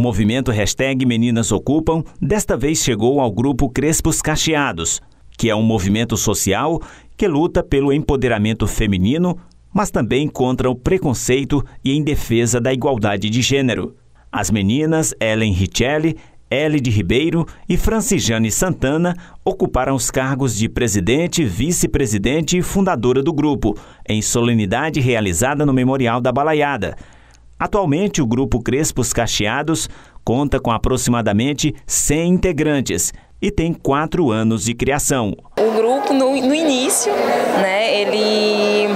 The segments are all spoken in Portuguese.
movimento hashtag Meninas Ocupam desta vez chegou ao grupo Crespos Cacheados, que é um movimento social que luta pelo empoderamento feminino, mas também contra o preconceito e em defesa da igualdade de gênero. As meninas Ellen Richelli, Elide Ribeiro e Francijane Santana ocuparam os cargos de presidente, vice-presidente e fundadora do grupo, em solenidade realizada no Memorial da Balaiada. Atualmente, o grupo Crespos Cacheados conta com aproximadamente 100 integrantes e tem quatro anos de criação. O grupo, no, no início, né, ele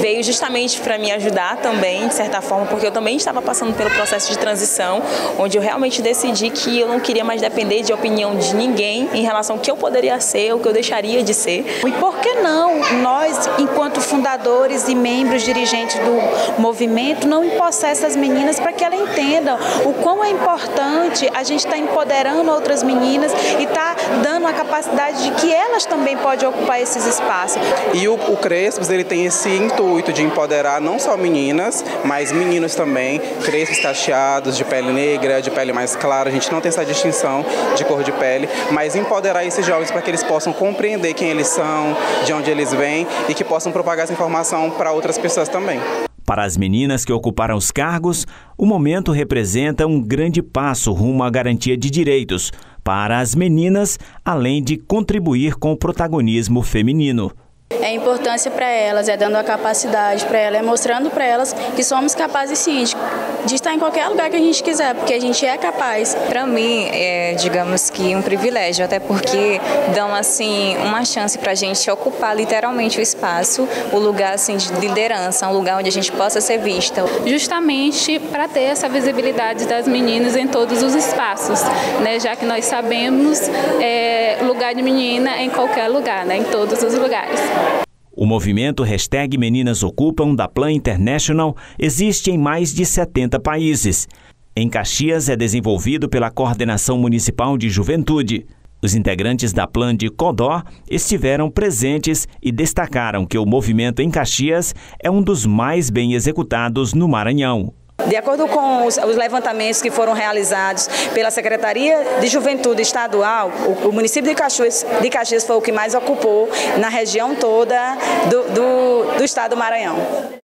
veio justamente para me ajudar também, de certa forma, porque eu também estava passando pelo processo de transição, onde eu realmente decidi que eu não queria mais depender de opinião de ninguém em relação ao que eu poderia ser, o que eu deixaria de ser. E por que não nós, enquanto fundadores e membros dirigentes do movimento, não empossar essas meninas para que elas entendam o quão é importante a gente estar tá empoderando outras meninas e estar tá dando a capacidade de que elas também podem ocupar esses espaços. E o, o Crespos, ele tem esse intuito de empoderar não só meninas, mas meninos também, crespos cacheados, de pele negra, de pele mais clara, a gente não tem essa distinção de cor de pele, mas empoderar esses jovens para que eles possam compreender quem eles são, de onde eles vêm e que possam propagar essa informação para outras pessoas também. Para as meninas que ocuparam os cargos, o momento representa um grande passo rumo à garantia de direitos para as meninas, além de contribuir com o protagonismo feminino. É importância para elas, é dando a capacidade para elas, é mostrando para elas que somos capazes sim de, estar em qualquer lugar que a gente quiser, porque a gente é capaz. Para mim, é, digamos que um privilégio, até porque dão assim uma chance para a gente ocupar literalmente o espaço, o lugar assim de liderança, um lugar onde a gente possa ser vista. Justamente para ter essa visibilidade das meninas em todos os espaços, né? Já que nós sabemos é, lugar de menina em qualquer lugar, né? Em todos os lugares. O movimento hashtag Meninas Ocupam da Plan International existe em mais de 70 países. Em Caxias é desenvolvido pela Coordenação Municipal de Juventude. Os integrantes da Plan de Codó estiveram presentes e destacaram que o movimento em Caxias é um dos mais bem executados no Maranhão. De acordo com os, os, levantamentos que foram realizados pela Secretaria de Juventude Estadual, o, o município de Caxias, de Caxias foi o que mais ocupou na região toda do, do, do estado do Maranhão.